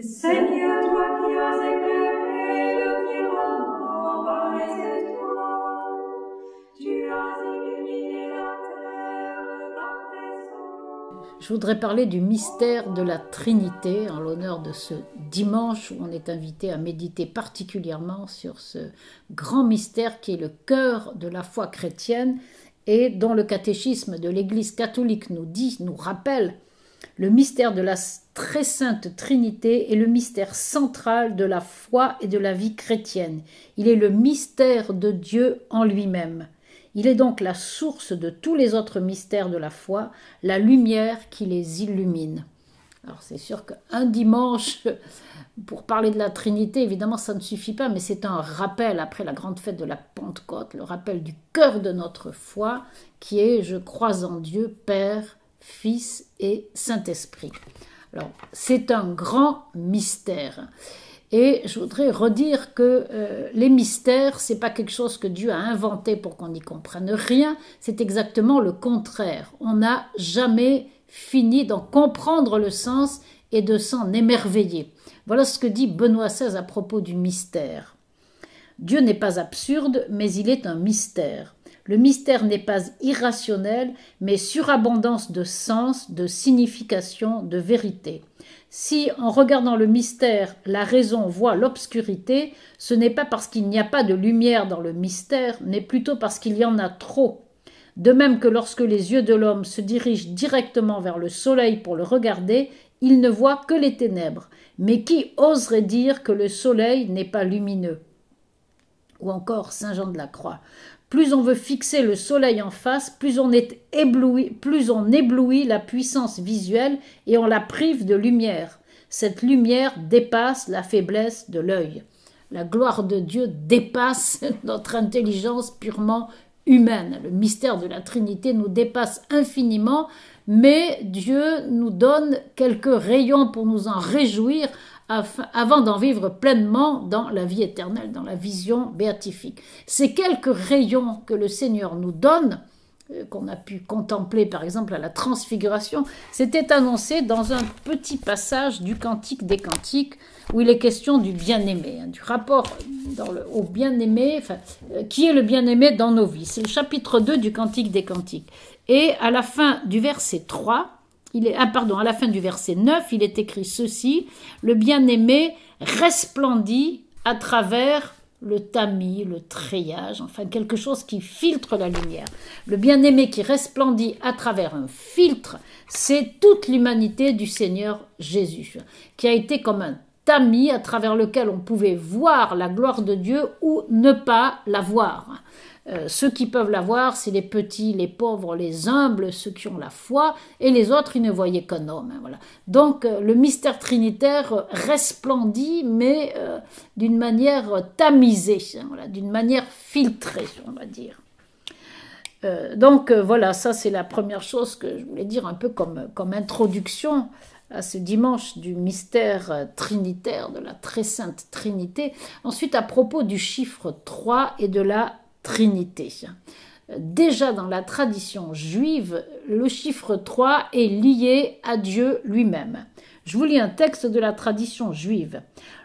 Seigneur, toi qui as éclairé le firmament par les étoiles, tu as illuminé la terre par tes. Je voudrais parler du mystère de la Trinité en l'honneur de ce dimanche où on est invité à méditer particulièrement sur ce grand mystère qui est le cœur de la foi chrétienne et dont le catéchisme de l'Église catholique nous dit, nous rappelle le mystère de la très sainte Trinité est le mystère central de la foi et de la vie chrétienne. Il est le mystère de Dieu en lui-même. Il est donc la source de tous les autres mystères de la foi, la lumière qui les illumine. Alors c'est sûr qu'un dimanche, pour parler de la Trinité, évidemment ça ne suffit pas, mais c'est un rappel après la grande fête de la Pentecôte, le rappel du cœur de notre foi, qui est je crois en Dieu, Père, Fils et Saint-Esprit. Alors, c'est un grand mystère. Et je voudrais redire que euh, les mystères, c'est pas quelque chose que Dieu a inventé pour qu'on n'y comprenne rien, c'est exactement le contraire. On n'a jamais fini d'en comprendre le sens et de s'en émerveiller. Voilà ce que dit Benoît XVI à propos du mystère. Dieu n'est pas absurde, mais il est un mystère. Le mystère n'est pas irrationnel, mais surabondance de sens, de signification, de vérité. Si, en regardant le mystère, la raison voit l'obscurité, ce n'est pas parce qu'il n'y a pas de lumière dans le mystère, mais plutôt parce qu'il y en a trop. De même que lorsque les yeux de l'homme se dirigent directement vers le soleil pour le regarder, il ne voit que les ténèbres. Mais qui oserait dire que le soleil n'est pas lumineux? Ou encore Saint Jean de la Croix. Plus on veut fixer le soleil en face, plus on est ébloui, plus on éblouit la puissance visuelle et on la prive de lumière. Cette lumière dépasse la faiblesse de l'œil. La gloire de Dieu dépasse notre intelligence purement humaine. Le mystère de la Trinité nous dépasse infiniment, mais Dieu nous donne quelques rayons pour nous en réjouir avant d'en vivre pleinement dans la vie éternelle, dans la vision béatifique. Ces quelques rayons que le Seigneur nous donne, euh, qu'on a pu contempler par exemple à la transfiguration, c'était annoncé dans un petit passage du Cantique des Cantiques où il est question du bien-aimé, hein, du rapport au bien-aimé, euh, qui est le bien-aimé dans nos vies. C'est le chapitre 2 du Cantique des Cantiques. Et à la fin du verset 3, il est, ah pardon, à la fin du verset 9, il est écrit ceci Le bien-aimé resplendit à travers le tamis, le treillage, enfin quelque chose qui filtre la lumière. Le bien-aimé qui resplendit à travers un filtre, c'est toute l'humanité du Seigneur Jésus, qui a été comme un tamis à travers lequel on pouvait voir la gloire de Dieu ou ne pas la voir. Euh, ceux qui peuvent la voir, c'est les petits, les pauvres, les humbles, ceux qui ont la foi, et les autres, ils ne voyaient qu'un homme. Hein, voilà. Donc euh, le mystère trinitaire resplendit, mais euh, d'une manière tamisée, hein, d'une manière filtrée, on va dire. donc voilà, ça c'est la première chose que je voulais dire un peu comme, comme introduction à ce dimanche du mystère trinitaire, de la très sainte Trinité. Ensuite, à propos du chiffre 3 et de la Trinité. Déjà dans la tradition juive, le chiffre 3 est lié à Dieu lui-même. Je vous lis un texte de la tradition juive.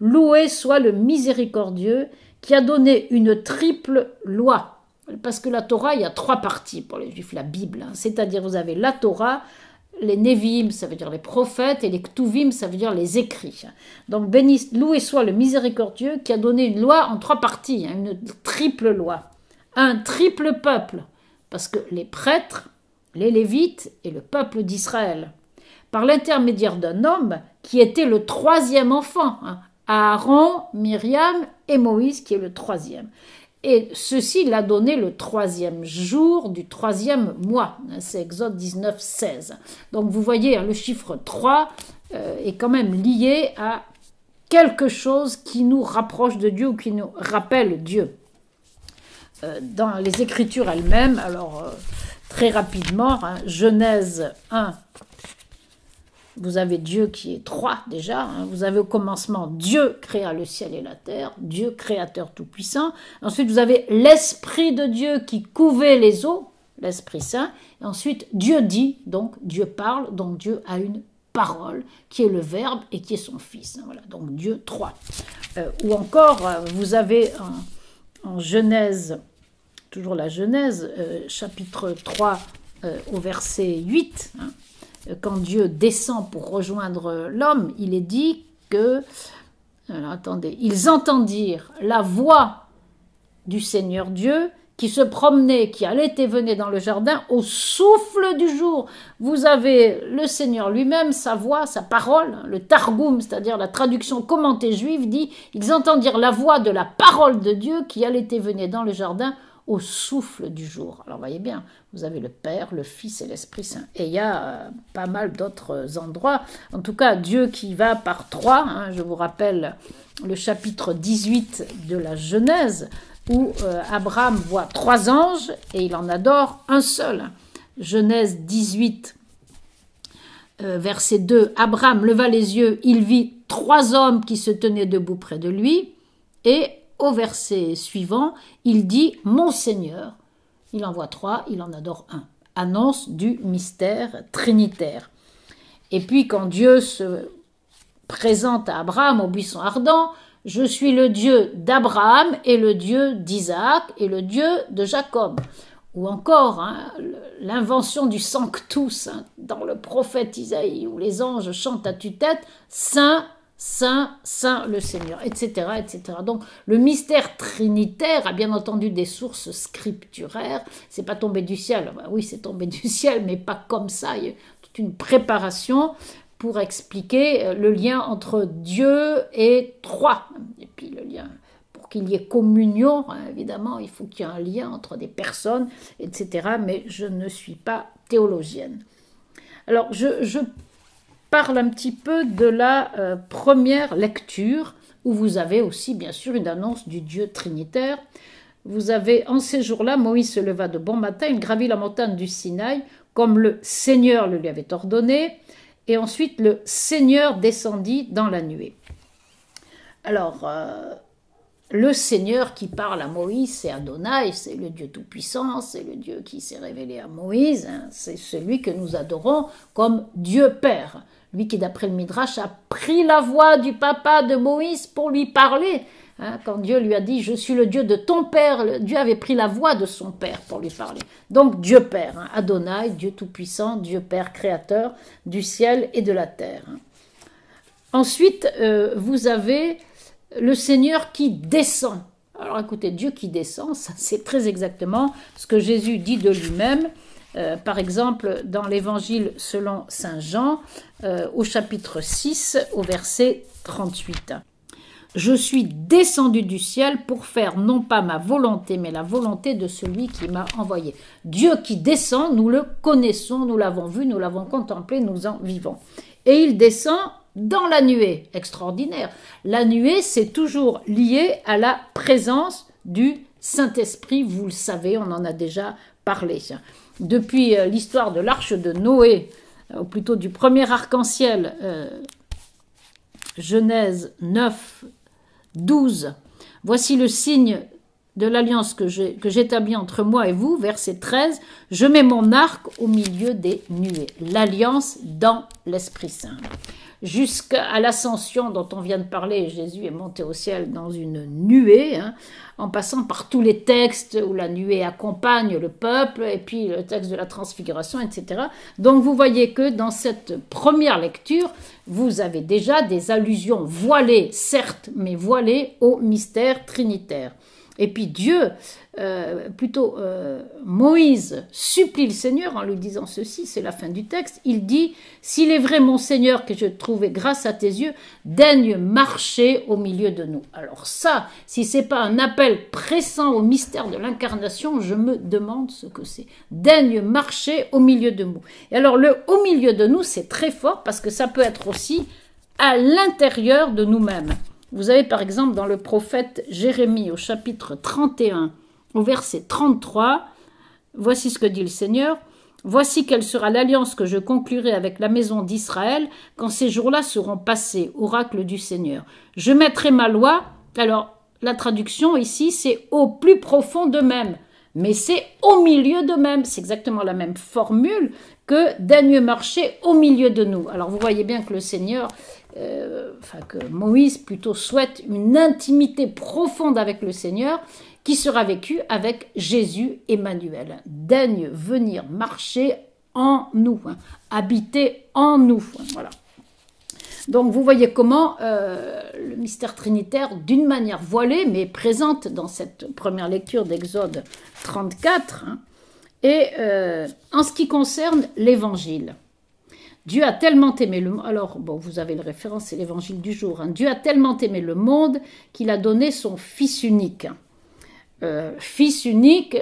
Loué soit le miséricordieux qui a donné une triple loi. Parce que la Torah, il y a trois parties pour les juifs, la Bible. Hein. C'est-à-dire, vous avez la Torah, les Nevim, ça veut dire les prophètes, et les Ktuvim, ça veut dire les écrits. Donc, béni, loué soit le miséricordieux qui a donné une loi en trois parties, hein, une triple loi un triple peuple, parce que les prêtres, les Lévites et le peuple d'Israël, par l'intermédiaire d'un homme qui était le troisième enfant, hein, Aaron, Myriam et Moïse qui est le troisième. Et ceci l'a donné le troisième jour du troisième mois. Hein, c'est Exode 19, 16. Donc vous voyez, hein, le chiffre 3 euh, est quand même lié à quelque chose qui nous rapproche de Dieu ou qui nous rappelle Dieu. Euh, dans les Écritures elles-mêmes, alors euh, très rapidement, hein, Genèse 1, vous avez Dieu qui est trois déjà, hein. vous avez au commencement Dieu créa le ciel et la terre, Dieu créateur tout-puissant, ensuite vous avez l'Esprit de Dieu qui couvait les eaux, l'Esprit Saint, et ensuite Dieu dit, donc Dieu parle, donc Dieu a une parole, qui est le Verbe et qui est son Fils. Voilà, donc Dieu trois. Euh, ou encore, vous avez en, Genèse, toujours la Genèse, euh, chapitre 3 au verset 8, hein, quand Dieu descend pour rejoindre l'homme, il est dit que, alors attendez, ils entendirent la voix du Seigneur Dieu qui se promenait, qui allait et venait dans le jardin au souffle du jour. Vous avez le Seigneur lui-même, sa voix, sa parole, le Targum, c'est-à-dire la traduction commentée juive, dit ils entendirent la voix de la parole de Dieu qui allait et venait dans le jardin au souffle du jour. Alors voyez bien, vous avez le Père, le Fils et l'Esprit Saint. Et il y a euh, pas mal d'autres endroits. En tout cas, Dieu qui va par trois, hein, je vous rappelle le chapitre 18 de la Genèse, où euh, Abraham voit trois anges et il en adore un seul. Genèse 18, euh, verset 2, Abraham leva les yeux, il vit trois hommes qui se tenaient debout près de lui, et au verset suivant, il dit Mon Seigneur. Il en voit trois, il en adore un. Annonce du mystère trinitaire. Et puis quand Dieu se présente à Abraham au buisson ardent, je suis le Dieu d'Abraham et le Dieu d'Isaac et le Dieu de Jacob. Ou encore hein, l'invention du sanctus hein, dans le prophète Isaïe, où les anges chantent à tue-tête Saint, Saint, Saint le Seigneur, etc., etc. Donc le mystère trinitaire a bien entendu des sources scripturaires. C'est pas tombé du ciel. oui, c'est tombé du ciel, mais pas comme ça. Il y a toute une préparation pour expliquer euh, le lien entre Dieu et trois. Et puis le lien, pour qu'il y ait communion, hein, évidemment, il faut qu'il y ait un lien entre des personnes, etc. Mais je ne suis pas théologienne. Alors, je, parle un petit peu de la euh, première lecture, où vous avez aussi, bien sûr, une annonce du Dieu trinitaire. Vous avez, en ces jours-là, Moïse se leva de bon matin, il gravit la montagne du Sinaï, comme le Seigneur le lui avait ordonné et ensuite le Seigneur descendit dans la nuée. Alors, euh, le Seigneur qui parle à Moïse, c'est Adonai, c'est le Dieu Tout-Puissant, c'est le Dieu qui s'est révélé à Moïse, hein. c'est celui que nous adorons comme Dieu Père, lui qui, d'après le Midrash, a pris la voix du papa de Moïse pour lui parler. Hein, quand Dieu lui a dit Je suis le Dieu de ton père, Dieu avait pris la voix de son père pour lui parler. Donc Dieu Père, hein, Adonai, Dieu Tout-Puissant, Dieu Père créateur du ciel et de la terre. Ensuite, euh, vous avez le Seigneur qui descend. Alors écoutez, Dieu qui descend, c'est très exactement ce que Jésus dit de lui-même. Euh, par exemple, dans l'évangile selon Saint Jean, euh, au chapitre 6, au verset 38. Je suis descendu du ciel pour faire non pas ma volonté, mais la volonté de celui qui m'a envoyé. Dieu qui descend, nous le connaissons, nous l'avons vu, nous l'avons contemplé, nous en vivons. Et il descend dans la nuée. Extraordinaire. La nuée, c'est toujours lié à la présence du Saint-Esprit, vous le savez, on en a déjà parlé. Depuis euh, l'histoire de l'arche de Noé, euh, ou plutôt du premier arc-en-ciel, euh, Genèse 9, 12. Voici le signe de l'alliance que j'établis entre moi et vous, verset 13, je mets mon arc au milieu des nuées, l'alliance dans l'Esprit Saint jusqu'à l'ascension dont on vient de parler, Jésus est monté au ciel dans une nuée, hein, en passant par tous les textes où la nuée accompagne le peuple, et puis le texte de la transfiguration, etc. Donc vous voyez que dans cette première lecture, vous avez déjà des allusions voilées, certes, mais voilées au mystère trinitaire. Et puis Dieu, euh, plutôt euh, Moïse, supplie le Seigneur en lui disant ceci, c'est la fin du texte, il dit, S'il est vrai mon Seigneur que je trouvais grâce à tes yeux, daigne marcher au milieu de nous. Alors ça, si c'est pas un appel pressant au mystère de l'incarnation, je me demande ce que c'est. Daigne marcher au milieu de nous. Et alors le au milieu de nous, c'est très fort parce que ça peut être aussi à l'intérieur de nous-mêmes. Vous avez par exemple dans le prophète Jérémie au chapitre 31, au verset 33, voici ce que dit le Seigneur. Voici quelle sera l'alliance que je conclurai avec la maison d'Israël quand ces jours-là seront passés, oracle du Seigneur. Je mettrai ma loi. Alors, la traduction ici, c'est au plus profond d'eux-mêmes. mais c'est au milieu d'eux-mêmes. C'est exactement la même formule que daigne marcher au milieu de nous. Alors vous voyez bien que le Seigneur, euh, que Moïse plutôt souhaite une intimité profonde avec le Seigneur qui sera vécue avec Jésus Emmanuel. Daigne venir marcher en nous, hein, habiter en nous. Voilà. Donc vous voyez comment euh, le mystère trinitaire, d'une manière voilée, mais présente dans cette première lecture d'Exode 34, hein, et euh, en ce qui concerne l'évangile. Dieu a tellement aimé le monde. Alors, bon, vous avez le référence, c'est l'évangile du jour. Hein. Dieu a tellement aimé le monde qu'il a donné son Fils unique. Euh, fils unique,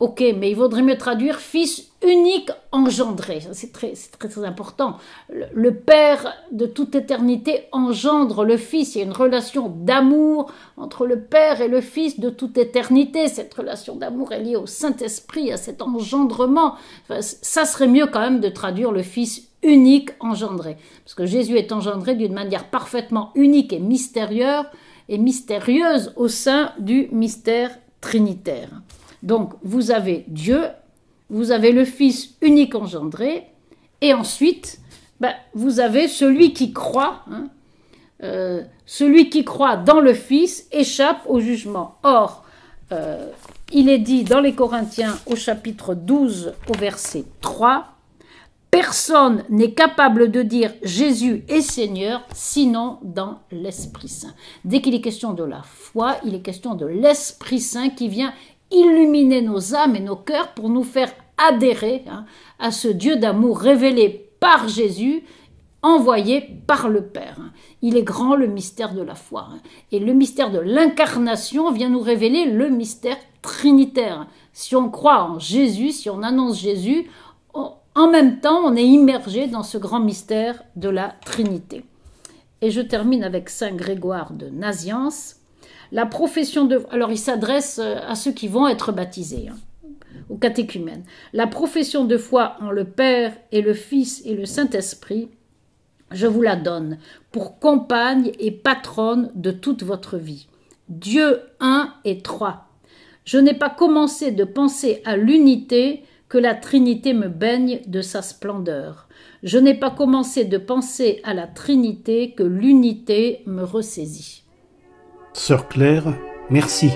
Ok, mais il vaudrait mieux traduire fils unique engendré. C'est très, très, très important. Le, Père de toute éternité engendre le Fils. Il y a une relation d'amour entre le Père et le Fils de toute éternité. Cette relation d'amour est liée au Saint-Esprit, à cet engendrement. ça serait mieux quand même de traduire le Fils unique engendré. Parce que Jésus est engendré d'une manière parfaitement unique et mystérieuse, et mystérieuse au sein du mystère trinitaire. Donc vous avez Dieu, vous avez le Fils unique engendré, et ensuite ben, vous avez celui qui croit, hein, euh, celui qui croit dans le Fils échappe au jugement. Or, euh, il est dit dans les Corinthiens au chapitre 12 au verset 3, Personne n'est capable de dire Jésus est Seigneur sinon dans l'Esprit Saint. Dès qu'il est question de la foi, il est question de l'Esprit Saint qui vient illuminer nos âmes et nos cœurs pour nous faire adhérer hein, à ce Dieu d'amour révélé par Jésus, envoyé par le Père. Il est grand le mystère de la foi. Hein. Et le mystère de l'incarnation vient nous révéler le mystère trinitaire. Si on croit en Jésus, si on annonce Jésus, en même temps, on est immergé dans ce grand mystère de la Trinité. Et je termine avec Saint Grégoire de Naziance. La profession de... Alors il s'adresse euh, à ceux qui vont être baptisés, hein, aux. La profession de foi en le Père et le Fils et le Saint-Esprit, je vous la donne pour compagne et patronne de toute votre vie. Dieu un et trois. Je n'ai pas commencé de penser à l'unité que la Trinité me baigne de sa splendeur. Je n'ai pas commencé de penser à la Trinité que l'unité me ressaisit. Sœur Claire, merci.